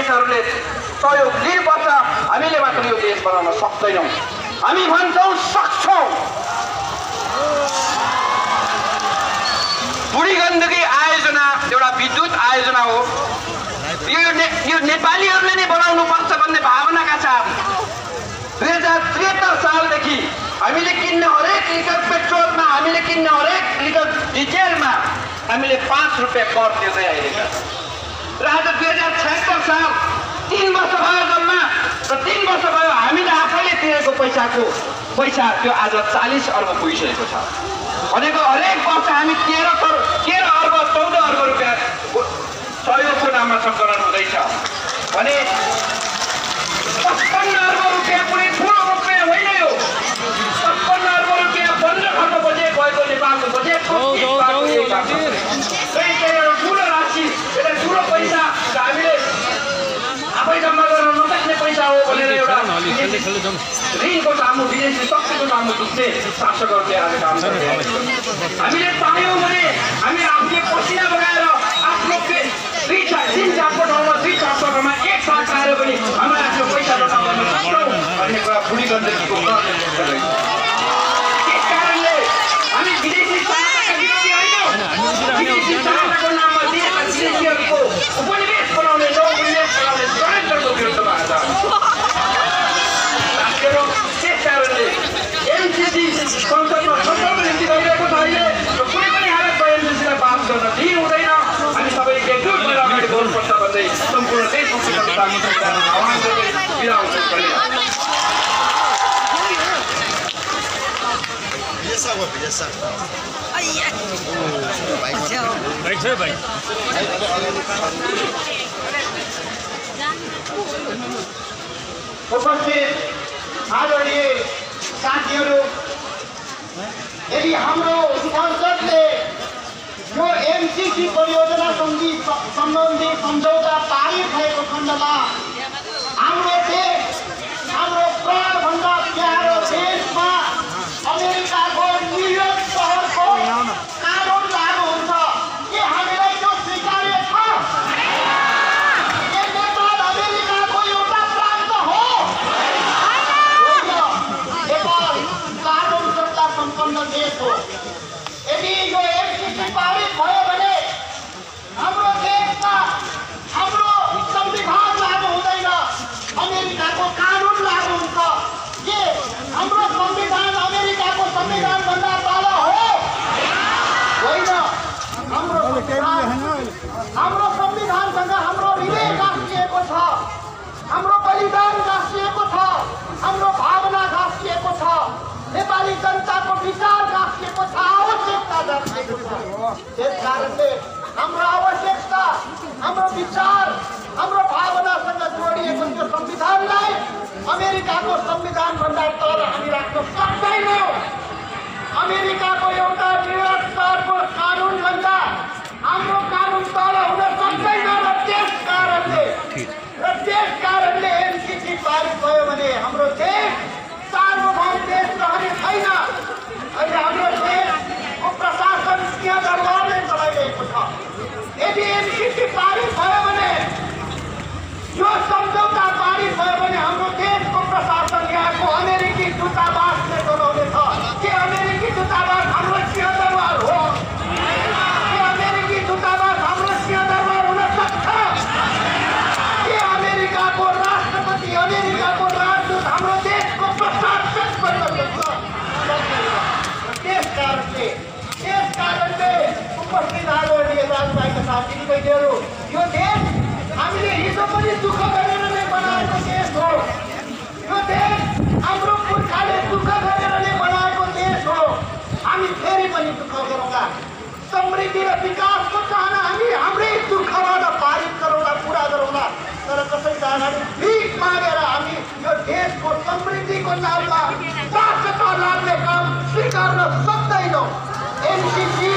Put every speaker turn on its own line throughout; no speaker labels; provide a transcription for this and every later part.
देशहरूले सहयोग लिनुपर्छ हामीले मात्र यो देश बनाउन सक्दैनौँ। हामी भन्छौँ सक्छौँ। बुढी गण्डकी आयोजना एउटा विद्युत आयोजना हो। यो ने, यो नेपालीहरूले नै बनाउनु पर्छ भन्ने भावनाका साथ। दुई हजार त्रिहत्तर सालदेखि हामीले किन्ने हरेक लिटर पेट्रोलमा हामीले किन्ने हरेक लिटर डिजेलमा हामीले पाँच रुपियाँ कर तिर्दै आइरहेका छौँ। र आज दुई हजार छयत्तर साल तिन वर्ष भयो जम्मा र तिन वर्ष भयो हामीले आफैले तिरेको पैसाको पैसा त्यो आज चालिस अर्ब पुगिसकेको छ। भनेको हरेक वर्ष हामी तेह्र करोड तेह्र अर्ब चौध अर्ब रुपियाँ सहयोगको नाममा सङ्कलन हुँदैछ। भने ऋणको सामु विदेशी शक्तिको सामु झुक्ने शासकहरूले आज काम। हामीले पायौँ भने हामी आफूले पसिना बगाएर आफ्नो दुई छा तिन चारको ठाउँमा दुई ठाउँमा एक साथ खाएर पनि हामी आफ्नो पैसा गर्न सक्छौँ भन्ने कुरा बुढी गण्डकीको रहेछ त्यस कारणले हामी विदेशी सहायताका विरोधी होइनौँ विदेशी सहायताको नाममा दिएका विदेशीहरूको उपनिवेश बनाउने नौपनिवेश बनाउने षड्यन्त्रको विरुद्धमा आज हामी राखेर त्यस कारणले एमसिसी संसदमा छलफलको निम्ति गइरहेको छ अहिले र कुनै पनि हालतमा एमसिसीलाई पास गर्न दिनु हुँदैन हामी सबै एकजुट भएर अगाडि बढ्नुपर्छ भन्दै सम्पूर्ण देशवासी जनताको आह्वान गर्दै बिदा हुन्छु धन्यवाद
Biasa apa biasa?
बाइक छ बाइक
उपस्थित आदरणीय साथीहरू यदि हाम्रो संसदले यो एमसिसी परियोजना सम्बन्धी सम्बन्धी सम्झौता पारित भएको खण्डमा हाम्रो देश हाम्रो प्राणभन्दा हाम्रो संविधान हाम्रो संविधानसँग हाम्रो हृदय गाँसिएको छ। हाम्रो बलिदान गाँसिएको छ। हाम्रो भावना गाँसिएको छ। नेपाली जनताको विचार गाँसिएको छ। आवश्यकता गाँसिएको छ। त्यस कारणले हाम्रो आवश्यकता हाम्रो विचार हाम्रो भावनासँग जोडिएको त्यो संविधानलाई अमेरिकाको संविधानभन्दा तल हामी राख्न सक्दैनौँ। अमेरिकाको एउटा न्युयोर्क सहरको कानुनभन्दा हाम्रो कानुन तल हुन सक्दैन र त्यस कारणले र त्यस कारणले एमसिसी पारित भयो भने हाम्रो देश सार्वभौम देश रहने छैन अहिले हाम्रो देशको प्रशासन सिंह दरबारले चलाइरहेको छ यदि एमसिसी पारित भयो भने यो सम्झौता पारित भयो भने हाम्रो देशको प्रशासन यहाँको अमेरिकी दूतावासले चलाउनेछ के अमेरिकी दूतावास हाम्रो सिंहदरबार हो के अमेरिकी दूतावास हाम्रो सिंहदरबार हुन सक्छ के अमेरिकाको राष्ट्रपति अमेरिकाको राजदूत हाम्रो देशको प्रशासक बन्न सक्छ त्यस कारणले त्यस कारणले उपस्थित आदरणीय दाजुभाइका साथी बहिनीहरू यो देश हामीले नै बनाएको देश हो यो देश बनाएको देश हो हामी फेरि पनि दुःख समृद्धि र विकासको चाहना हामी हाम्रै दुःखबाट पारित गरौँला पुरा गरौँला तर कसैजना भिख मागेर हामी यो देशको समृद्धिको नाममा लाग्ने काम स्वीकार्न सक्दैनौँ एनसिसी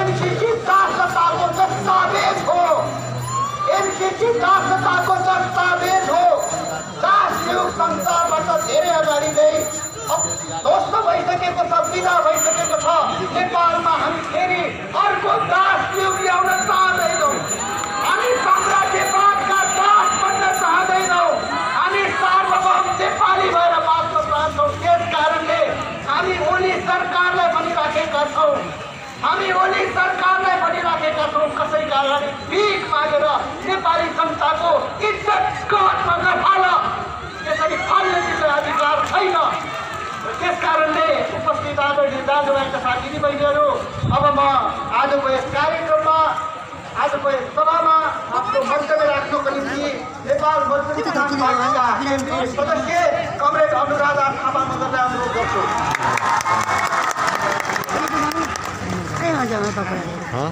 एनसिसी दासताको दस्तावेज हो। एमसिसी दासताको दस्तावेज हो दासज्यू संसारबाट धेरै अगाडि नै ध्वस्त भइसकेको छ विदा भइसकेको छ। नेपालमा हामी फेरि अर्को दासज्यू ल्याउन चाहँदैनौँ। हामी बङ्गलादेशका दास बन्न चाहँदैनौँ। हामी सार्वभौम नेपाली भएर बाँच्न चाहन्छौँ। त्यस कारणले हामी ओली सरकारलाई भनिराखेका छौँ। हामी ओली सरकारलाई भनिराखेका छौँ। कसै कारणले पिक मागेर आज साथी बहिनीहरू अब म आजको यस कार्यक्रममा आजको यस सभामा आफ्नो मन्तव्य राख्नको निम्ति नेपाल मजदुर किसान पार्टीका केंद्रीय सदस्य कमरेड अनुराधा थापा महोदयलाई अनुरोध
कर
हाँ?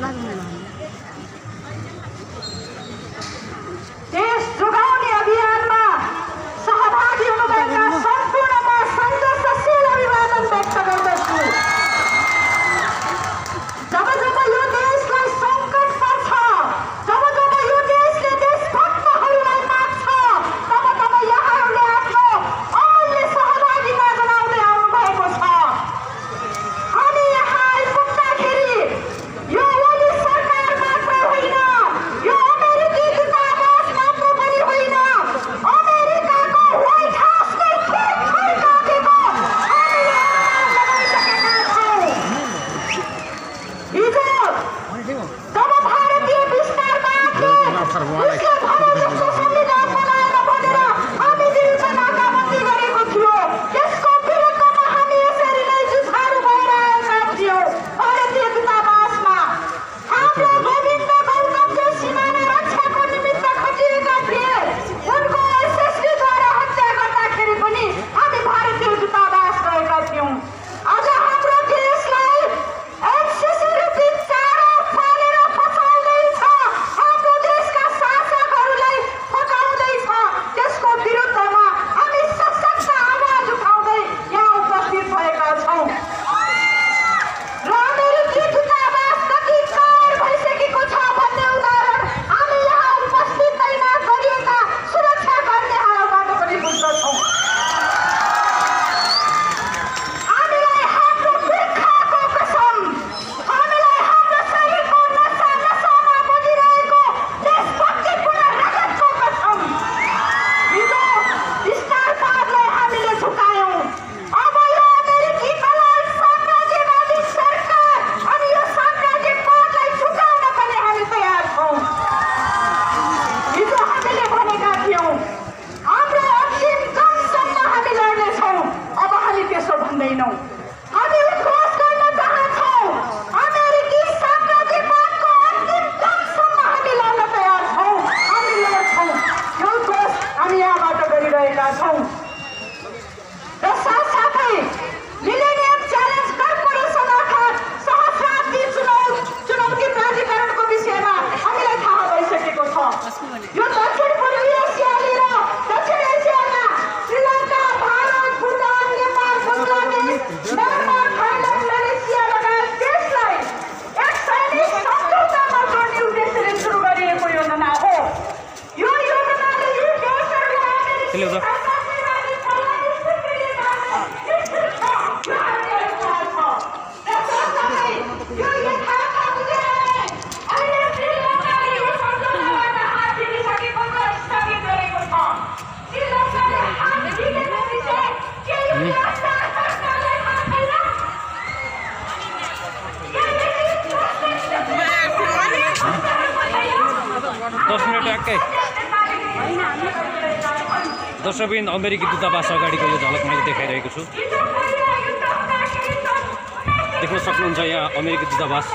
लाग्दैन
तब भारतीय विस्तारवाद ने
That's ठ्याक्कै अमेरिकी दूतावास अगाडिको यो झलक मैले देखाइरहेको छु। देख्न सक्नुहुन्छ यहाँ अमेरिकी दूतावास।